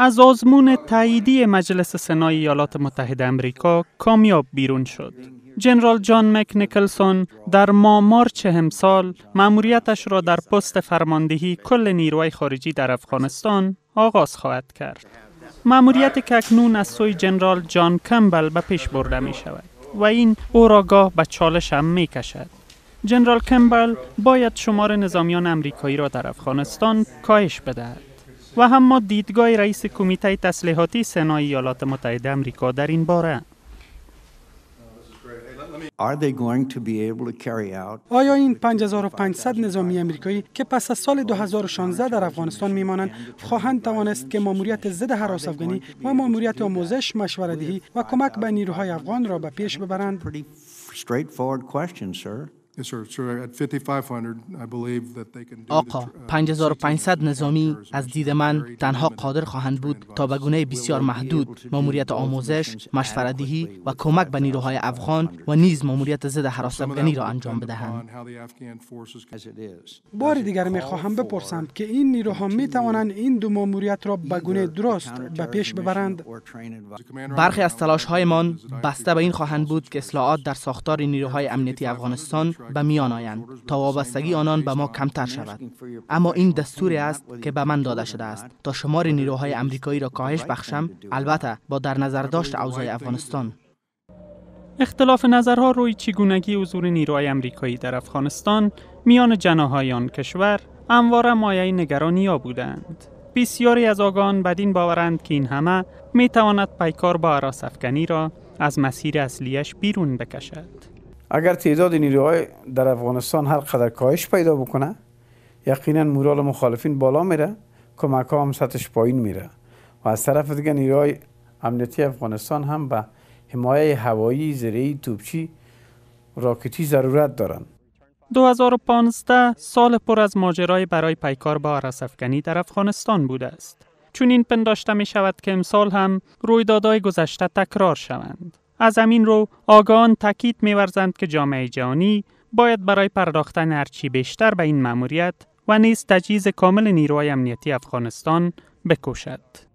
از آزمون تاییدی مجلس سنای ایالات متحده امریکا کامیاب بیرون شد. جنرال جان مک نیکلسون در ماه مارچ همسال مأموریتش را در پست فرماندهی کل نیروی خارجی در افغانستان آغاز خواهد کرد. مأموریت که اکنون از سوی جنرال جان کمبل به پیش برده می شود و این او را گاه به چالش هم می کشد. جنرال کمبل باید شمار نظامیان امریکایی را در افغانستان کاهش بدهد. و هم دیدگاه رئیس کمیته تسلیحاتی سنای ایالات متحده امریکا در این باره آیا این 5500 نظامی امریکایی که پس از سال 2016 در افغانستان میمانند خواهند توانست که ماموریت ضد حراس افغانی و ماموریت آموزش مشوره‌دهی و کمک به نیروهای افغان را به پیش ببرند؟ آقا 5500 نظامی از دید من تنها قادر خواهند بود تا به گونه بسیار محدود ماموریت آموزش، مشورتدهی و کمک به نیروهای افغان و نیز ماموریت ضد حراس افغانی را انجام بدهند. بار دیگر می خواهم بپرسم که این نیروها می توانند این دو ماموریت را به گونه درست به پیش ببرند. برخی از تلاش هایمان بسته به این خواهند بود که اصلاحات در ساختار نیروهای امنیتی افغانستان به میان آیند تا وابستگی آنان به ما کمتر شود اما این دستوری است که به من داده شده است تا شمار نیروهای امریکایی را کاهش بخشم البته با در نظر داشت اوضاع افغانستان اختلاف نظرها روی چگونگی حضور نیروهای امریکایی در افغانستان میان جناهای آن کشور همواره مایه نگرانی ها بودند. بسیاری از آگان بدین باورند که این همه می تواند پیکار با عراس افغانی را از مسیر اصلیش بیرون بکشد. اگر تعداد نیروهای در افغانستان هر قدر کاهش پیدا بکنه یقینا مورال مخالفین بالا میره کمک ها هم سطحش پایین میره و از طرف دیگه نیروهای امنیتی افغانستان هم به حمایه هوایی زرعی توپچی راکتی ضرورت دارند 2015 سال پر از ماجرای برای پیکار با افغانی در افغانستان بوده است. چون این پنداشته می شود که امسال هم رویدادهای گذشته تکرار شوند. از همین رو آگاهان تاکید میورزند که جامعه جهانی باید برای پرداختن هرچی بیشتر به این مأموریت و نیز تجهیز کامل نیروهای امنیتی افغانستان بکوشد.